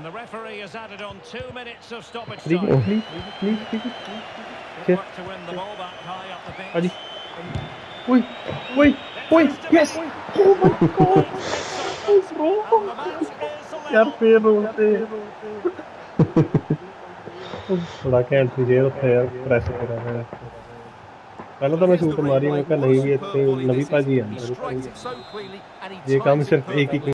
And the referee has added on two minutes of stoppage time. please, please, please. Good work to win the ball back high up the pitch. Ready. Wait, wait, wait, yes! Oh my god! Oh, wrong? And the match is यार level. पैर रोते बड़ा ਘੈਂਟ ਸੀ ਜੇ ਉੱਥੇ ਯਾਰ press ਕਰਿਆ ਹੋਇਆ ਪਹਿਲਾਂ ਤਾਂ ਮੈਂ ਸ਼ੂਟ ਮਾਰੀ ਮੈਂ ਕਿਹਾ ਨਹੀਂ ਵੀ ਇੱਥੇ ਨਵੀਂ ਭਾਜੀ